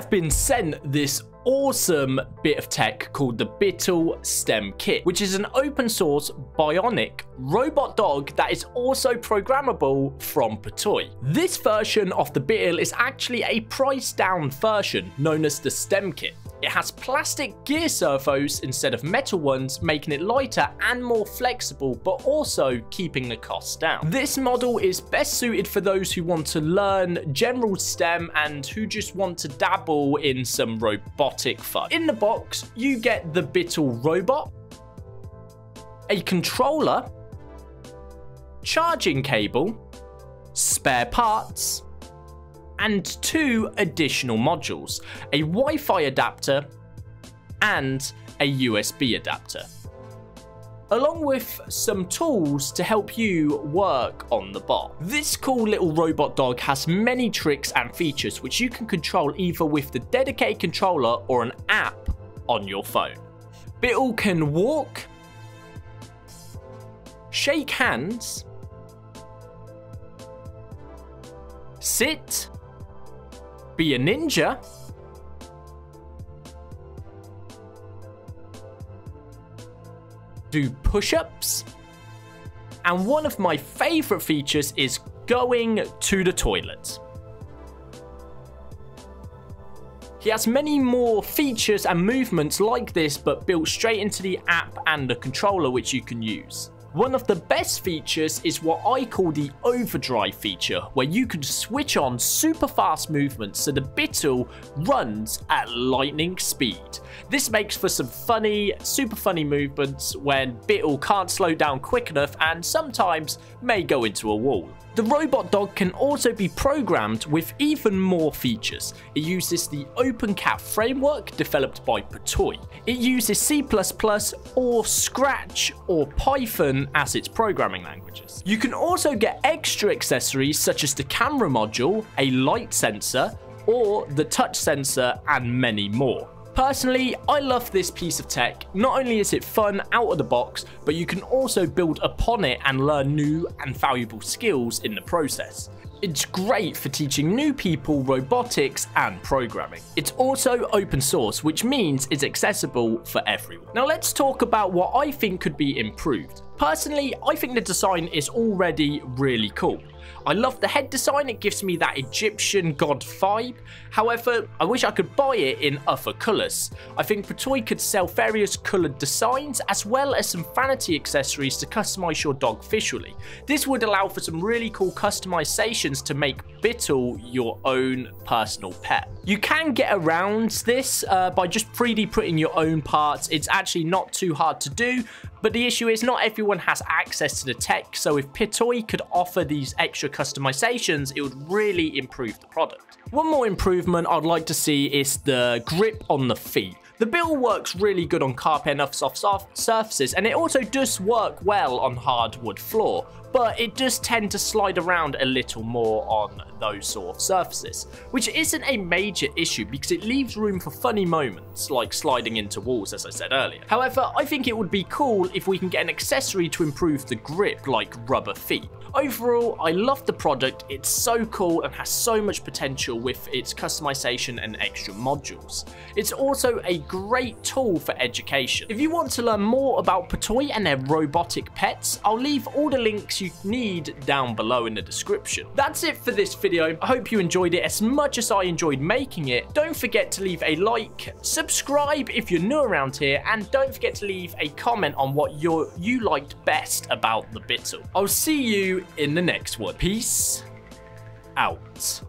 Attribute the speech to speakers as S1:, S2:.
S1: have been sent this awesome bit of tech called the Bittle STEM Kit, which is an open source bionic robot dog that is also programmable from Petoi. This version of the Bittle is actually a price down version known as the STEM Kit. It has plastic gear servos instead of metal ones, making it lighter and more flexible, but also keeping the costs down. This model is best suited for those who want to learn general STEM and who just want to dabble in some robotic fun. In the box, you get the Bittle robot, a controller, charging cable, spare parts, and two additional modules, a Wi-Fi adapter and a USB adapter along with some tools to help you work on the bot. This cool little robot dog has many tricks and features which you can control either with the dedicated controller or an app on your phone. Bittle can walk, shake hands, sit, be a ninja, do push-ups, and one of my favorite features is going to the toilet. He has many more features and movements like this but built straight into the app and the controller which you can use. One of the best features is what I call the overdrive feature, where you can switch on super fast movements so the Bittle runs at lightning speed. This makes for some funny, super funny movements when Bittle can't slow down quick enough and sometimes may go into a wall. The robot dog can also be programmed with even more features. It uses the OpenCat framework developed by Petoi. It uses C++ or Scratch or Python as its programming languages. You can also get extra accessories such as the camera module, a light sensor, or the touch sensor and many more. Personally, I love this piece of tech. Not only is it fun out of the box, but you can also build upon it and learn new and valuable skills in the process. It's great for teaching new people robotics and programming. It's also open source, which means it's accessible for everyone. Now let's talk about what I think could be improved. Personally, I think the design is already really cool. I love the head design, it gives me that Egyptian god vibe. However, I wish I could buy it in other colours. I think Petoi could sell various coloured designs as well as some vanity accessories to customise your dog visually. This would allow for some really cool customizations to make Bittle your own personal pet. You can get around this uh, by just 3D printing your own parts. It's actually not too hard to do, but the issue is not everyone has access to the tech, so if Petoi could offer these extra customizations, it would really improve the product. One more improvement I'd like to see is the grip on the feet. The Bittle works really good on carpet and soft surfaces, and it also does work well on hardwood floor, but it does tend to slide around a little more on those sort of surfaces, which isn't a major issue because it leaves room for funny moments, like sliding into walls as I said earlier. However, I think it would be cool if we can get an accessory to improve the grip, like rubber feet. Overall, I love the product, it's so cool and has so much potential with its customization and extra modules. It's also a great tool for education. If you want to learn more about Petoi and their robotic pets, I'll leave all the links you need down below in the description. That's it for this video. I hope you enjoyed it as much as I enjoyed making it. Don't forget to leave a like, subscribe if you're new around here, and don't forget to leave a comment on what you you liked best about the Bittle. I'll see you in the next one. Peace out.